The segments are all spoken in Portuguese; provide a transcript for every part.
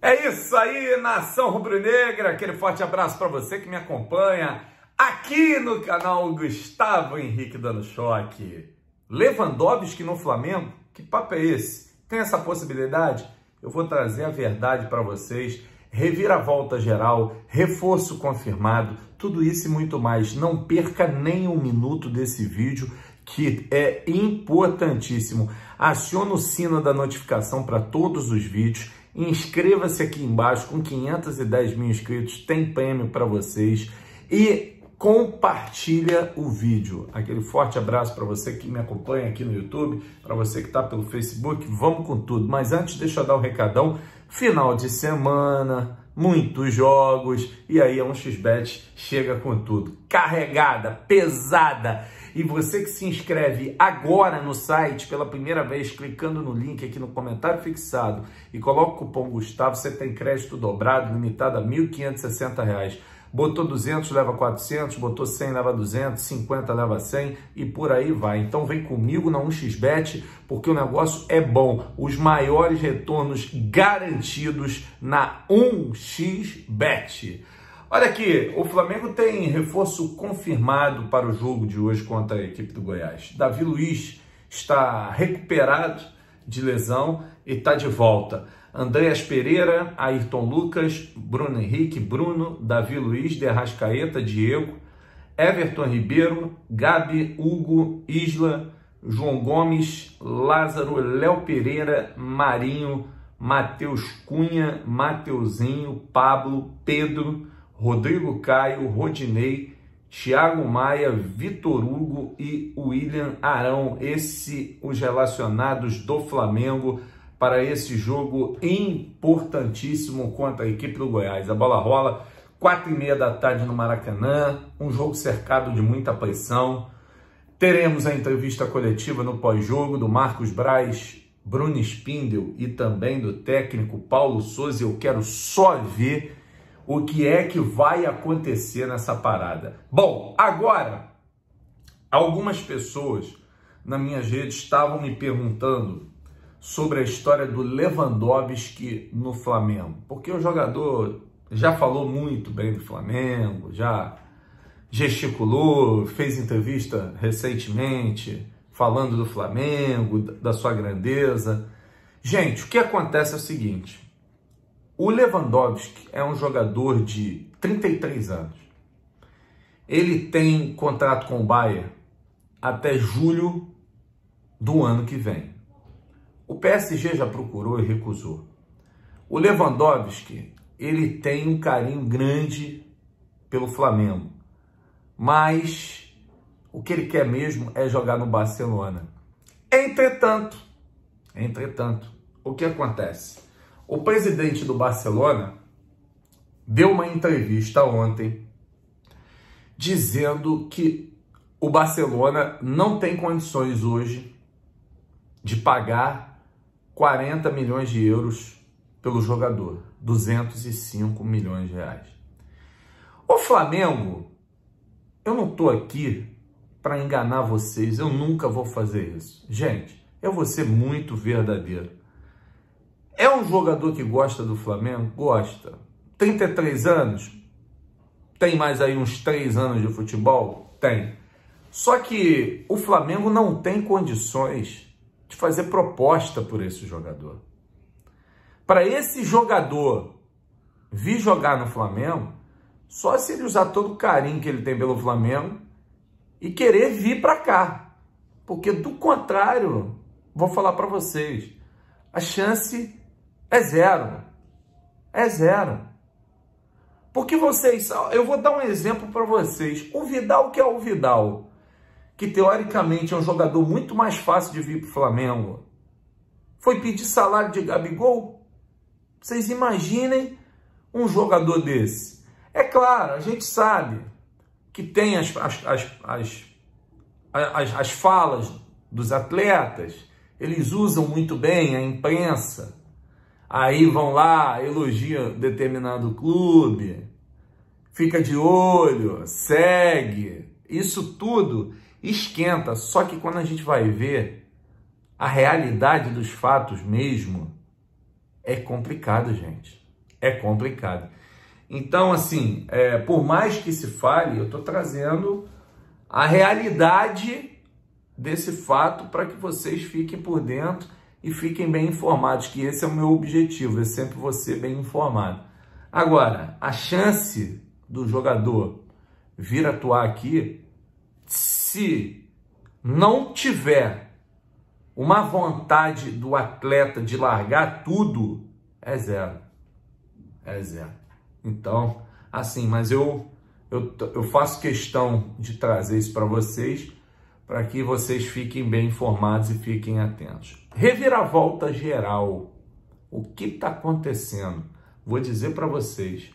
É isso aí, nação rubro-negra. Aquele forte abraço para você que me acompanha aqui no canal Gustavo Henrique dando choque. Lewandowski no Flamengo? Que papo é esse? Tem essa possibilidade? Eu vou trazer a verdade para vocês. Reviravolta geral, reforço confirmado, tudo isso e muito mais. Não perca nem um minuto desse vídeo que é importantíssimo. Acione o sino da notificação para todos os vídeos Inscreva-se aqui embaixo, com 510 mil inscritos, tem prêmio para vocês. E compartilha o vídeo. Aquele forte abraço para você que me acompanha aqui no YouTube, para você que está pelo Facebook. Vamos com tudo. Mas antes, deixa eu dar o um recadão. Final de semana, muitos jogos, e aí a 1xBet chega com tudo. Carregada, pesada e você que se inscreve agora no site pela primeira vez, clicando no link aqui no comentário fixado e coloca o cupom Gustavo, você tem crédito dobrado, limitado a R$ 1.560. Botou 200, leva 400, botou 100, leva 200, 50, leva 100 e por aí vai. Então vem comigo na 1xBet, porque o negócio é bom. Os maiores retornos garantidos na 1xBet. Olha aqui, o Flamengo tem reforço confirmado para o jogo de hoje contra a equipe do Goiás. Davi Luiz está recuperado de lesão e está de volta. Andréas Pereira, Ayrton Lucas, Bruno Henrique, Bruno, Davi Luiz, Derrascaeta, Diego, Everton Ribeiro, Gabi, Hugo, Isla, João Gomes, Lázaro, Léo Pereira, Marinho, Matheus Cunha, Mateuzinho, Pablo, Pedro, Rodrigo Caio, Rodinei, Thiago Maia, Vitor Hugo e William Arão. Esse os relacionados do Flamengo para esse jogo importantíssimo contra a equipe do Goiás. A bola rola quatro e meia da tarde no Maracanã, um jogo cercado de muita pressão. Teremos a entrevista coletiva no pós-jogo do Marcos Braz, Bruno Spindel e também do técnico Paulo Souza. Eu quero só ver o que é que vai acontecer nessa parada. Bom, agora, algumas pessoas na minha rede estavam me perguntando sobre a história do Lewandowski no Flamengo, porque o jogador já falou muito bem do Flamengo, já gesticulou, fez entrevista recentemente falando do Flamengo, da sua grandeza. Gente, o que acontece é o seguinte: o Lewandowski é um jogador de 33 anos. Ele tem contrato com o Bayern até julho do ano que vem. O PSG já procurou e recusou. O Lewandowski, ele tem um carinho grande pelo Flamengo, mas o que ele quer mesmo é jogar no Barcelona. Entretanto, entretanto, o que acontece? O presidente do Barcelona deu uma entrevista ontem dizendo que o Barcelona não tem condições hoje de pagar 40 milhões de euros pelo jogador, 205 milhões de reais. O Flamengo, eu não estou aqui para enganar vocês, eu nunca vou fazer isso. Gente, eu vou ser muito verdadeiro. É um jogador que gosta do Flamengo? Gosta. 33 anos? Tem mais aí uns 3 anos de futebol? Tem. Só que o Flamengo não tem condições de fazer proposta por esse jogador. Para esse jogador vir jogar no Flamengo, só se ele usar todo o carinho que ele tem pelo Flamengo e querer vir para cá. Porque do contrário, vou falar para vocês, a chance é zero. É zero. Porque vocês, eu vou dar um exemplo para vocês. O Vidal, que é o Vidal, que teoricamente é um jogador muito mais fácil de vir para o Flamengo, foi pedir salário de Gabigol? Vocês imaginem um jogador desse. É claro, a gente sabe que tem as, as, as, as, as, as falas dos atletas, eles usam muito bem a imprensa, Aí vão lá, elogiam determinado clube, fica de olho, segue. Isso tudo esquenta. Só que quando a gente vai ver a realidade dos fatos mesmo, é complicado, gente. é complicado. Então, assim, é, por mais que se fale, eu estou trazendo a realidade desse fato para que vocês fiquem por dentro e fiquem bem informados, que esse é o meu objetivo, é sempre você bem informado. Agora, a chance do jogador vir atuar aqui, se não tiver uma vontade do atleta de largar tudo, é zero. É zero. Então, assim, mas eu, eu, eu faço questão de trazer isso para vocês, para que vocês fiquem bem informados e fiquem atentos. Reviravolta geral. O que está acontecendo? Vou dizer para vocês.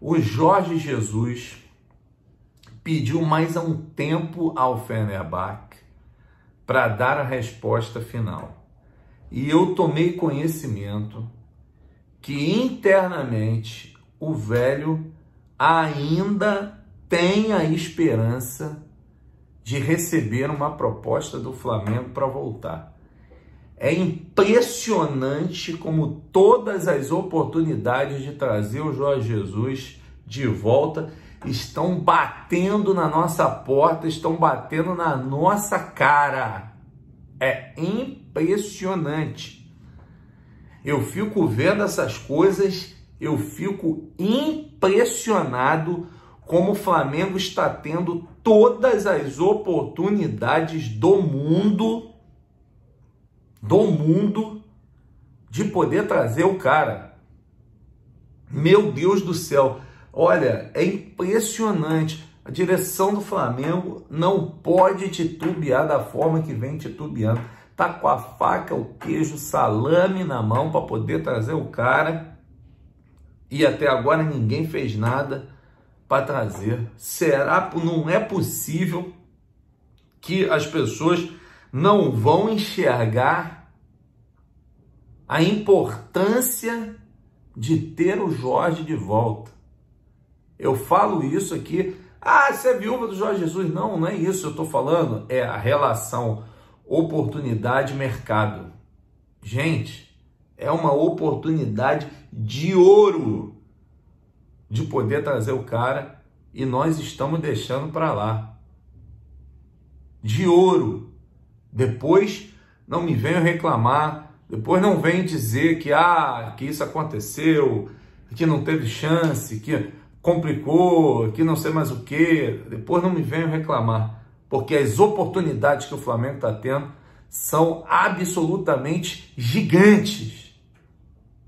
O Jorge Jesus pediu mais um tempo ao Fenerbahçe para dar a resposta final. E eu tomei conhecimento que internamente o velho ainda tem a esperança de receber uma proposta do Flamengo para voltar. É impressionante como todas as oportunidades de trazer o Jorge Jesus de volta estão batendo na nossa porta, estão batendo na nossa cara. É impressionante. Eu fico vendo essas coisas, eu fico impressionado como o Flamengo está tendo todas as oportunidades do mundo do mundo de poder trazer o cara. Meu Deus do céu, olha, é impressionante. A direção do Flamengo não pode titubear da forma que vem titubeando. Tá com a faca, o queijo, salame na mão para poder trazer o cara. E até agora ninguém fez nada para trazer. Será não é possível que as pessoas não vão enxergar a importância de ter o Jorge de volta. Eu falo isso aqui, ah, você é viúva do Jorge Jesus. Não, não é isso que eu estou falando, é a relação oportunidade-mercado. Gente, é uma oportunidade de ouro de poder trazer o cara e nós estamos deixando para lá. De ouro. Depois não me venham reclamar, depois não venham dizer que ah, que isso aconteceu, que não teve chance, que complicou, que não sei mais o que. Depois não me venham reclamar, porque as oportunidades que o Flamengo está tendo são absolutamente gigantes.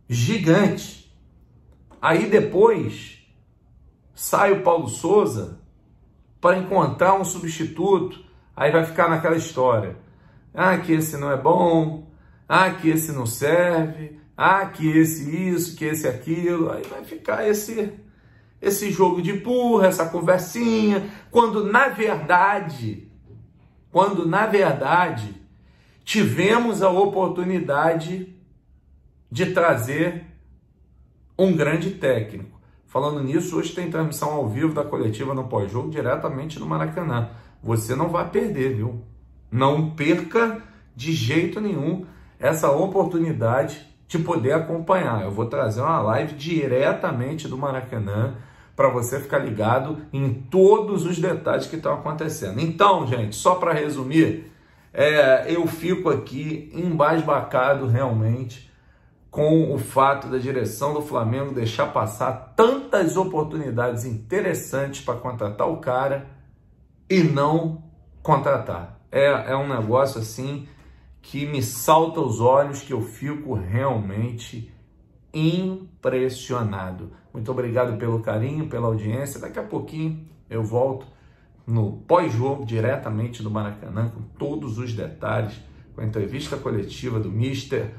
Gigantes. Aí depois sai o Paulo Souza para encontrar um substituto. Aí vai ficar naquela história. Ah, que esse não é bom. Ah, que esse não serve. Ah, que esse isso, que esse aquilo. Aí vai ficar esse esse jogo de burra, essa conversinha, quando na verdade, quando na verdade tivemos a oportunidade de trazer um grande técnico. Falando nisso, hoje tem transmissão ao vivo da coletiva no pós-jogo diretamente no Maracanã. Você não vai perder, viu? Não perca de jeito nenhum essa oportunidade de poder acompanhar. Eu vou trazer uma live diretamente do Maracanã para você ficar ligado em todos os detalhes que estão acontecendo. Então, gente, só para resumir, é, eu fico aqui embasbacado realmente com o fato da direção do Flamengo deixar passar tantas oportunidades interessantes para contratar o cara e não contratar é, é um negócio assim que me salta os olhos, que eu fico realmente impressionado. Muito obrigado pelo carinho, pela audiência. Daqui a pouquinho eu volto no pós-jogo diretamente do Maracanã com todos os detalhes, com a entrevista coletiva do Mister.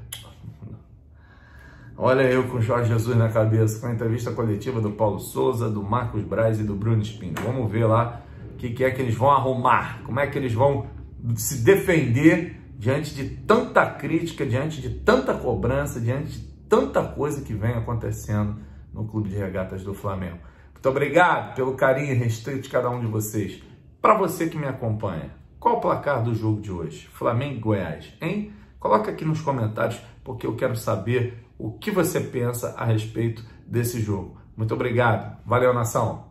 Olha eu com Jorge Jesus na cabeça, com a entrevista coletiva do Paulo Souza, do Marcos Braz e do Bruno Espino. Vamos ver lá o que, que é que eles vão arrumar, como é que eles vão se defender diante de tanta crítica, diante de tanta cobrança, diante de tanta coisa que vem acontecendo no Clube de Regatas do Flamengo. Muito obrigado pelo carinho restrito de cada um de vocês. Para você que me acompanha, qual o placar do jogo de hoje? Flamengo e Goiás, hein? Coloca aqui nos comentários porque eu quero saber o que você pensa a respeito desse jogo. Muito obrigado. Valeu, nação.